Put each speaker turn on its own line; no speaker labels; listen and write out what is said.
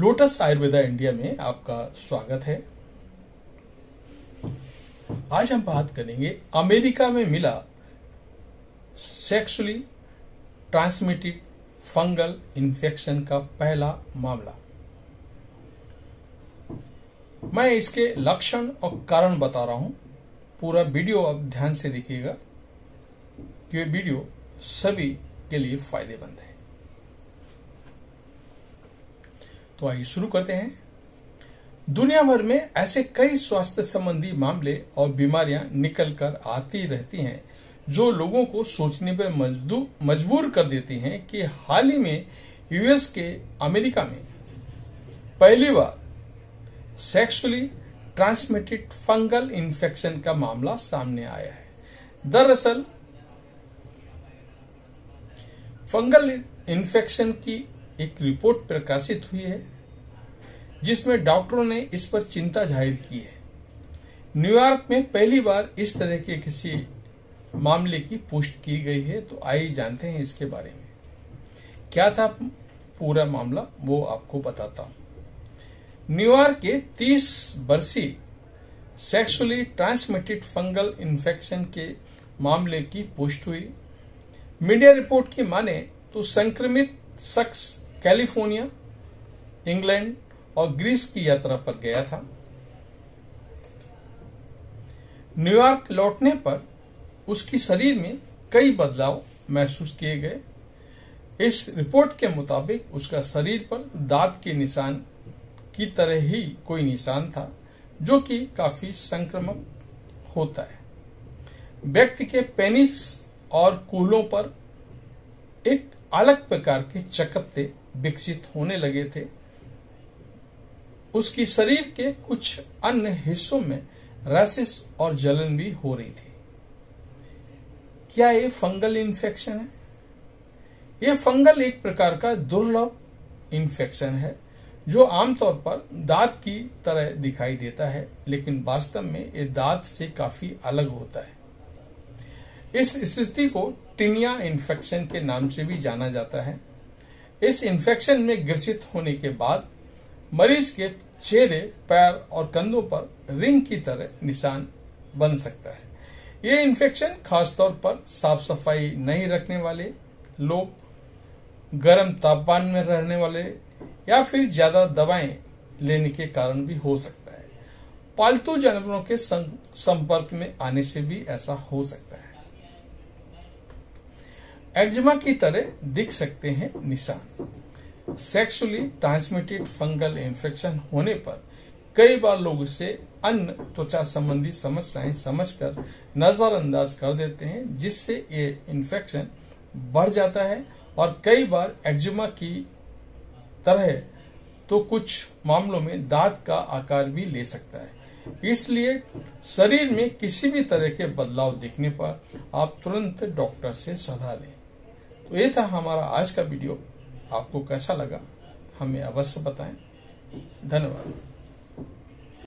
Lotus Ayurveda India में आपका स्वागत है। आज हम बात करेंगे अमेरिका में मिला सेक्सुअली ट्रांसमिटेड फंगल इन्फेक्शन का पहला मामला। मैं इसके लक्षण और कारण बता रहा हूँ। पूरा वीडियो आप ध्यान से देखिएगा कि वीडियो सभी के लिए फ़ायदेमंद है। तो आइए शुरू करते हैं। दुनिया भर में ऐसे कई स्वास्थ्य संबंधी मामले और बीमारियाँ निकल कर आती रहती हैं, जो लोगों को सोचने पर मजबूर कर देती हैं कि हाल ही में यूएस के अमेरिका में पहली बार सेक्सुअली ट्रांसमिटेड फंगल इन्फेक्शन का मामला सामने आया है। दरअसल फंगल इन्फेक्शन की एक रिपोर्ट प्रकाशित हुई है, जिसमें डॉक्टरों ने इस पर चिंता ज़ाहिर की है। न्यूयॉर्क में पहली बार इस तरह के किसी मामले की पुष्टि की गई है तो आइए जानते हैं इसके बारे में। क्या था पूरा मामला, वो आपको बताता हूँ। न्यूयॉर्क के 30 वर्षीय सेक्सुअली ट्रांसमिटेड फंगल इन्फेक्शन के मामले की पुष्टि हुई। मीडिया रिपोर्ट की माने तो संक्रमित शख्स कैलिफ़ोर्निया, इंग्लैंड और ग्रीस की यात्रा पर गया था। न्यूयॉर्क लौटने पर उसकी शरीर में कई बदलाव महसूस किए गए। इस रिपोर्ट के मुताबिक उसका शरीर पर दांत के निशान की तरह ही कोई निशान था, जो कि काफ़ी संक्रमक होता है। व्यक्ति के पेनिस और कूलों पर एक अलग प्रकार के चकत्ते विकसित होने लगे थे। उसकी शरीर के कुछ अन्य हिस्सों में रैसिस और जलन भी हो रही थी। क्या ये फंगल इन्फेक्शन है? यह फंगल एक प्रकार का दुर्लभ इन्फेक्शन है, जो आमतौर पर दांत की तरह दिखाई देता है, लेकिन वास्तव में ये दांत से काफ़ी अलग होता है। इस स्थिति को टिनिया इन्फेक्शन के नाम से भी जाना जाता है। इस इन्फेक्शन में ग्रसित होने के बाद, मरीज़ के चेहरे, पैर और कंधों पर रिंग की तरह निशान बन सकता है। ये इन्फेक्शन खासतौर पर साफ़ सफ़ाई नहीं रखने वाले लोग, गर्म तापमान में रहने वाले या फिर ज़्यादा दवाएँ लेने के कारण भी हो सकता है। पालतू जानवरों के संपर्क में आने से भी ऐसा हो सकता है। एक्जिमा की तरह दिख सकते हैं निशान। सेक्सुअली ट्रांसमिटेड फंगल इन्फेक्शन होने पर कई बार लोग इसे अन्य त्वचा संबंधी समस्याएँ समझकर नजरअंदाज कर देते हैं, जिससे ये इन्फेक्शन बढ़ जाता है और कई बार एक्जिमा की तरह तो कुछ मामलों में दांत का आकार भी ले सकता है। इसलिए शरीर में किसी भी तरह के बदलाव दिखने पर आप तुरंत डॉक्टर से सलाह लें। तो ये था हमारा आज का वीडियो। आपको कैसा लगा? हमें अवश्य बताएँ। धन्यवाद।